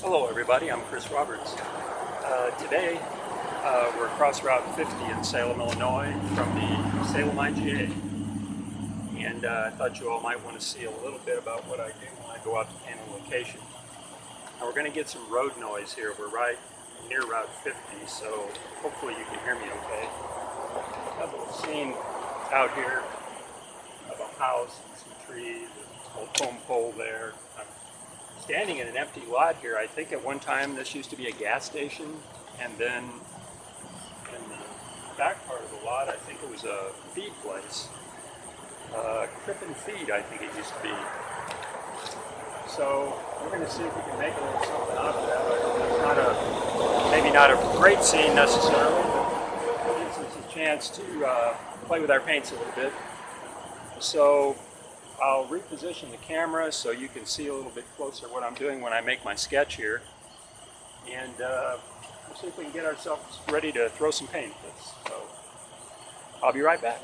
Hello everybody, I'm Chris Roberts. Uh, today uh, we're across Route 50 in Salem, Illinois from the Salem IGA. And uh, I thought you all might want to see a little bit about what I do when I go out to a location. Now we're going to get some road noise here. We're right near Route 50, so hopefully you can hear me okay. I have a little scene out here of a house and some trees, and a old phone pole there. I'm standing in an empty lot here. I think at one time this used to be a gas station, and then in the back part of the lot, I think it was a feed place. Uh, Crippen Feed, I think it used to be. So we're going to see if we can make a little something out of that. It's not a, maybe not a great scene necessarily, but it gives us a chance to uh, play with our paints a little bit. So I'll reposition the camera so you can see a little bit closer what I'm doing when I make my sketch here. And uh, we'll see if we can get ourselves ready to throw some paint at this. So I'll be right back.